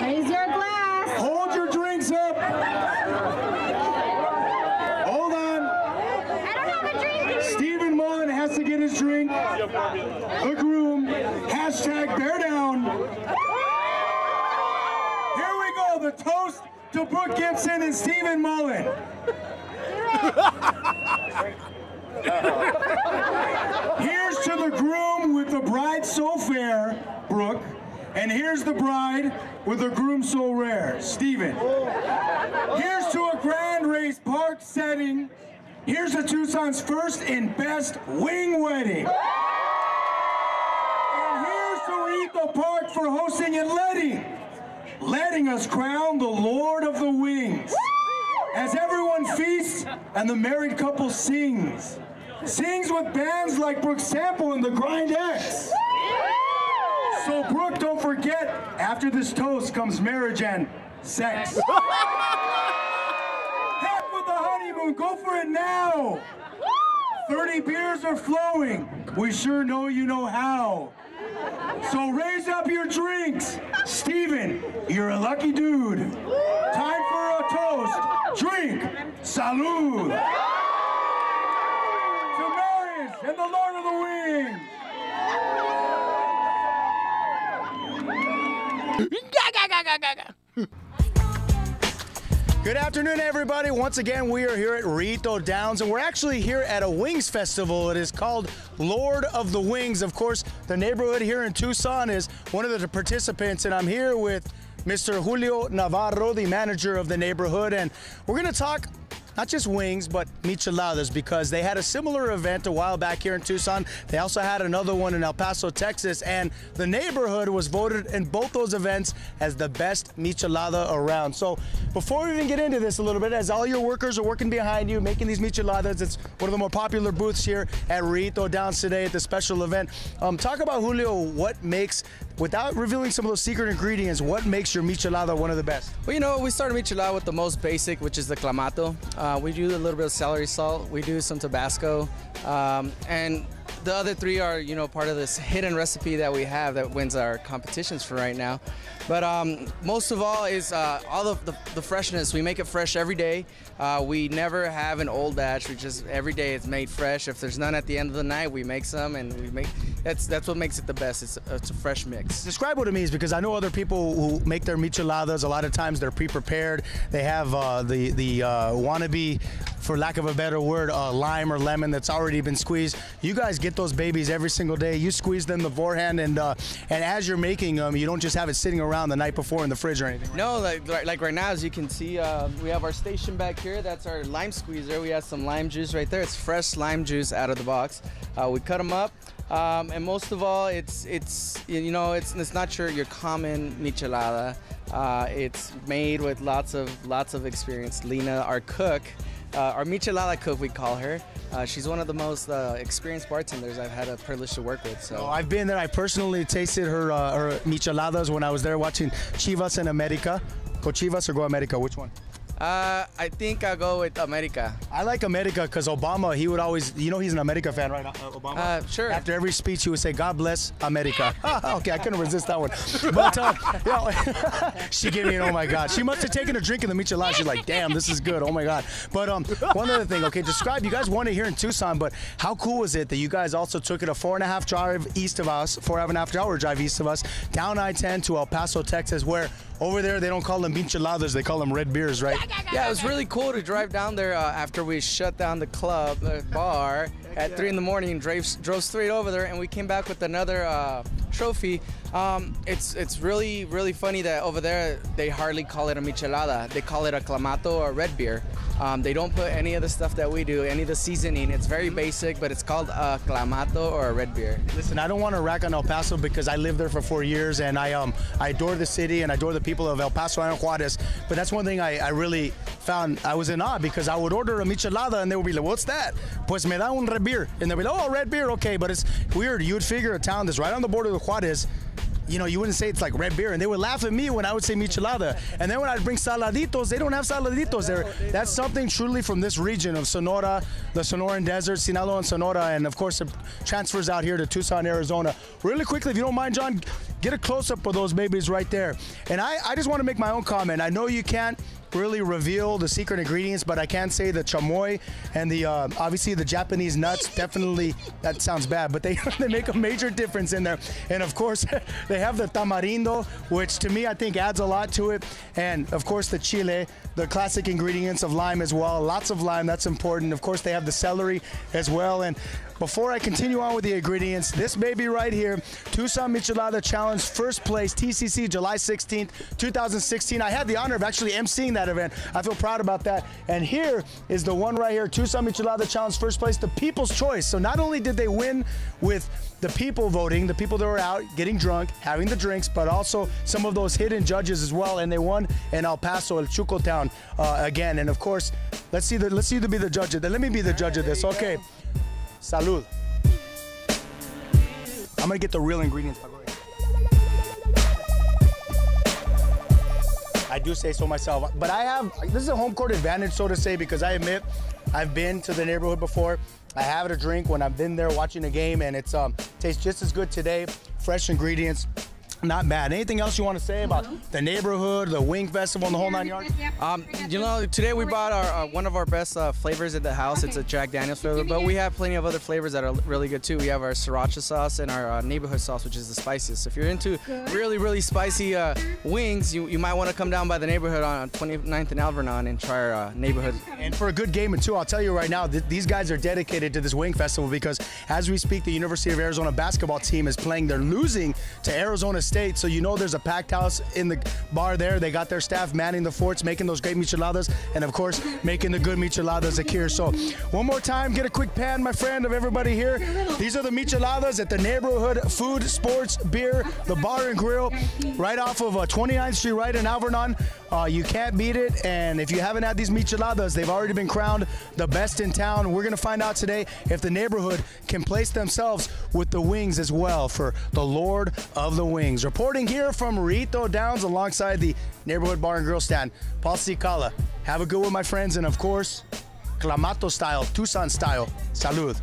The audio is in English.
Raise your glass. Hold your drinks up. Hold on. I don't have a drink. Steven Mullen has to get his drink. The groom. Hashtag bear down. Here we go. The toast to Brooke Gibson and Steven Mullen. Here's to the groom with the bride so fair, Brooke. And here's the bride with the groom so rare, Steven. Here's to a grand race park setting. Here's to Tucson's first and best wing wedding. And here's to Rillito Park for hosting and letting, letting us crown the Lord of the Wings. As everyone feasts and the married couple sings. Sings with bands like Brooke Sample and the Grind X. So Brooke, don't forget, after this toast comes marriage and sex. Heck with the honeymoon, go for it now. 30 beers are flowing. We sure know you know how. So raise up your drinks. Steven, you're a lucky dude. Time for a toast. Drink. Salud. To marriage and the Lord of the Good afternoon, everybody. Once again, we are here at Rillito Downs, and we're actually here at a Wings Festival. It is called Lord of the Wings. Of course, the neighborhood here in Tucson is one of the participants, and I'm here with Mr. Julio Navarro, the manager of the neighborhood, and we're going to talk not just wings, but micheladas because they had a similar event a while back here in Tucson. They also had another one in El Paso, Texas, and the neighborhood was voted in both those events as the best michelada around. So before we even get into this a little bit, as all your workers are working behind you, making these micheladas, it's one of the more popular booths here at Rillito Downs today at the special event. Um, talk about, Julio, what makes, without revealing some of those secret ingredients, what makes your michelada one of the best? Well, you know, we started michelada with the most basic, which is the clamato. Uh, we do a little bit of celery salt. We do some Tabasco, um, and the other three are, you know, part of this hidden recipe that we have that wins our competitions for right now. But um, most of all is uh, all of the, the, freshness. We make it fresh every day. Uh, we never have an old batch. We just every day it's made fresh. If there's none at the end of the night, we make some, and we make. That's that's what makes it the best. It's a, it's a fresh mix. Describe what it means because I know other people who make their micheladas. A lot of times they're pre-prepared. They have uh, the the uh, wannabe, for lack of a better word, lime or lemon that's already been squeezed. You guys get those babies every single day. You squeeze them beforehand, and uh, and as you're making them, you don't just have it sitting around the night before in the fridge or anything. No, like like right now, as you can see, uh, we have our station back here. That's our lime squeezer. We have some lime juice right there. It's fresh lime juice out of the box. Uh, we cut them up. Um, and most of all, it's it's you know it's it's not your your common michelada. Uh, it's made with lots of lots of experience. Lena, our cook, uh, our michelada cook, we call her. Uh, she's one of the most uh, experienced bartenders I've had a privilege to work with. So oh, I've been there. I personally tasted her uh, her micheladas when I was there watching Chivas and America. Go Chivas or go America? Which one? Uh, I think I'll go with America. I like America because Obama, he would always, you know, he's an America fan, right? Uh, Obama. Uh, sure. After every speech, he would say, "God bless America." okay, I couldn't resist that one. But uh, you know, she gave me an oh my god. She must have taken a drink in the michelada. She's like, "Damn, this is good. Oh my god." But um, one other thing. Okay, describe. You guys won it here in Tucson, but how cool was it that you guys also took it a four and a half drive east of us, four and a half hour drive east of us, down I-10 to El Paso, Texas, where over there they don't call them micheladas, they call them red beers, right? Yeah, it was really cool to drive down there uh, after we shut down the club, the bar, at three in the morning and drove, drove straight over there, and we came back with another uh, trophy. Um, it's it's really really funny that over there they hardly call it a michelada. They call it a clamato or red beer. Um, they don't put any of the stuff that we do, any of the seasoning. It's very basic, but it's called a clamato or a red beer. Listen, I don't want to rack on El Paso because I lived there for four years and I um I adore the city and I adore the people of El Paso and Juarez. But that's one thing I, I really found I was in awe because I would order a michelada and they would be like, "What's that?" Pues me da un red beer, and they'd be like, "Oh, red beer, okay." But it's weird. You would figure a town that's right on the border of Juarez you know, you wouldn't say it's like red beer, and they would laugh at me when I would say michelada. And then when I'd bring saladitos, they don't have saladitos. There, that's something truly from this region of Sonora, the Sonoran Desert, Sinaloa and Sonora, and of course it transfers out here to Tucson, Arizona. Really quickly, if you don't mind, John, get a close up of those babies right there. And I, I just want to make my own comment. I know you can't really reveal the secret ingredients, but I can't say the chamoy and the uh, obviously the Japanese nuts definitely that sounds bad, but they they make a major difference in there. And of course, they have the tamarindo, which to me I think adds a lot to it, and of course the chile, the classic ingredients of lime as well. Lots of lime, that's important. Of course, they have the celery as well, and before I continue on with the ingredients, this baby right here, Tucson Michelada Challenge, first place, TCC, July 16th, 2016. I had the honor of actually emceeing that event. I feel proud about that. And here is the one right here, Tucson Michelada Challenge, first place, the people's choice. So not only did they win with the people voting, the people that were out getting drunk, having the drinks, but also some of those hidden judges as well. And they won in El Paso, El Chuco town uh, again. And of course, let's see the let's see you to be the judge of that. Let me be the judge of this. Okay. Salud. I'm gonna get the real ingredients. I do say so myself, but I have this is a home court advantage, so to say, because I admit I've been to the neighborhood before. I have it a drink when I've been there watching a game, and it's um tastes just as good today. Fresh ingredients. Not bad. Anything else you want to say about the neighborhood, the Wing Festival, and the whole nine yards? Um, you know, today we brought our uh, one of our best uh, flavors at the house. It's a Jack Daniel's flavor, but we have plenty of other flavors that are really good too. We have our sriracha sauce and our uh, neighborhood sauce, which is the spiciest. So if you're into really, really spicy uh, wings, you, you might want to come down by the neighborhood on 29th and Alvernon and try our uh, neighborhood. And for a good game and two, I'll tell you right now, th- these guys are dedicated to this Wing Festival because as we speak, the University of Arizona basketball team is playing. They're losing to Arizona State, so you know there's a packed house in the bar there. They got their staff manning the forts, making those great micheladas, and of course, making the good micheladas here. So one more time, get a quick pan, my friend, of everybody here. These are the micheladas at the neighborhood food, sports, beer, the bar and grill, right off of uh, 29th Street, right in Alvernon. Uh, you can't beat it, and if you haven't had these micheladas, they've already been crowned the best in town. We're gonna find out today if the neighborhood can place themselves with the wings as well for the Lord of the Wings. Reporting here from Rillito Downs alongside the neighborhood bar and grill stand, Paul Cicala. Have a good one, my friends, and of course, Clamato style, Tucson style. Salud.